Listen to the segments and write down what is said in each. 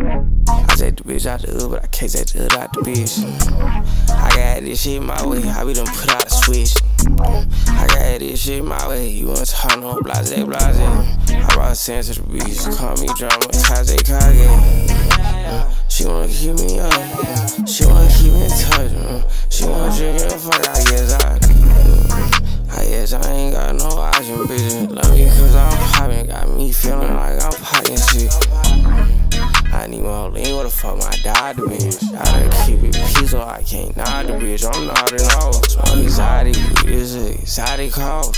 I take the bitch out the hood, but I can't take the hood out the bitch. I got this shit my way, I be done put out the switch. I got this shit my way, you want to turn on blase, blase. I brought sense to the beach, call me drama, Kazekage. She wanna keep me up, she wanna keep me in touch. Uh. She wanna drink and fuck, I guess I. I guess I ain't got no option, bitch. Love me cause I'm poppin', got me feeling like I'm poppin'. Need more lean, what the fuck my dad the bitch? I gotta keep it peaceful, I can't nod the bitch. I'm nodding off. Smoke exotic, this is exotic cause.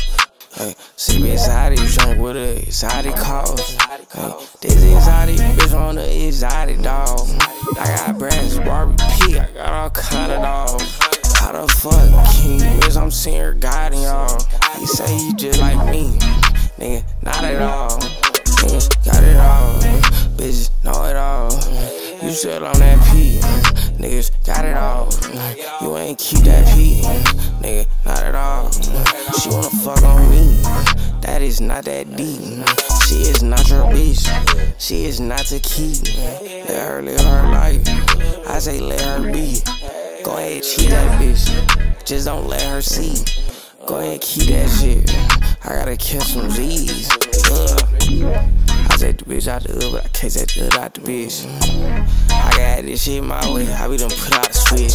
Hey, sip exotic, drink with a exotic cause. Hey, this exotic bitch on the exotic dog. I got brass, Barbie P, I got all kind of dogs. How the fuck can you miss? I'm seeing her guiding y'all. He say he just like me, You still on that P, niggas got it all. You ain't keep that P, nigga, not at all. She wanna fuck on me, that is not that deep. She is not your bitch, she is not to keep. Let her live her life, I say let her be. Go ahead, cheat that bitch, just don't let her see. Go ahead, keep that shit. I gotta catch some Z's. Ugh. I take the bitch out the hood, but I can't take the hood out the bitch. I got this shit my way, I be done put out the switch.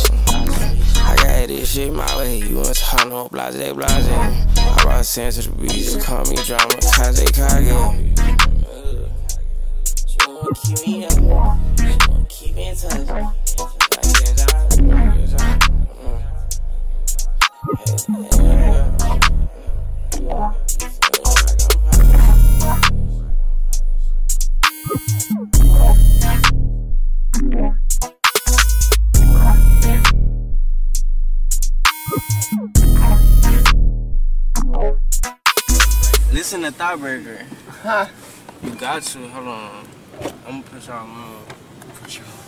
I got this shit my way, you want to turn on blase, blase. I brought sense to the beach, call me drama, Kazekage. She wanna keep me up, she wanna keep in touch. I guess I, I guess I, Listen to Thoughtbreaker. Huh? You got to. Hold on. I'm gonna put y'all on.